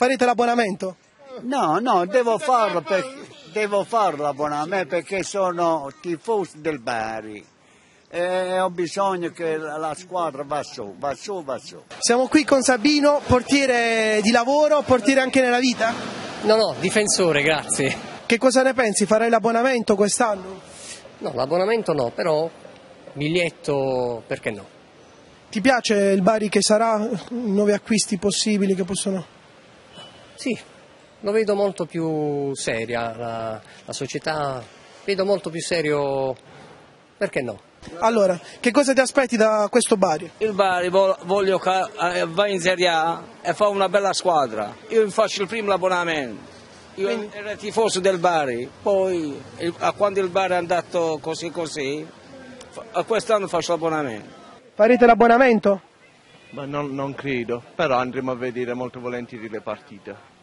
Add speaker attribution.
Speaker 1: farete l'abbonamento?
Speaker 2: No, no, devo farlo, per, devo farlo l'abbonamento perché sono tifoso del Bari e ho bisogno che la squadra va su, va su, va su.
Speaker 1: Siamo qui con Sabino, portiere di lavoro, portiere anche nella vita?
Speaker 3: No, no, difensore, grazie.
Speaker 1: Che cosa ne pensi? Farai l'abbonamento quest'anno?
Speaker 3: No, l'abbonamento no, però biglietto perché no?
Speaker 1: Ti piace il Bari che sarà? Nuovi acquisti possibili che possono...
Speaker 3: Sì, lo vedo molto più seria la, la società, vedo molto più serio perché no?
Speaker 1: Allora, che cosa ti aspetti da questo Bari?
Speaker 4: Il Bari voglio che eh, va in Serie A e fa una bella squadra. Io faccio il primo l'abbonamento. Io
Speaker 1: Quindi-
Speaker 4: ero tifoso del Bari, poi il- a quando il Bari è andato così così, quest'anno faccio l'abbonamento.
Speaker 1: Farete l'abbonamento?
Speaker 5: Non, non credo, però andremo a vedere molto volentieri le partite.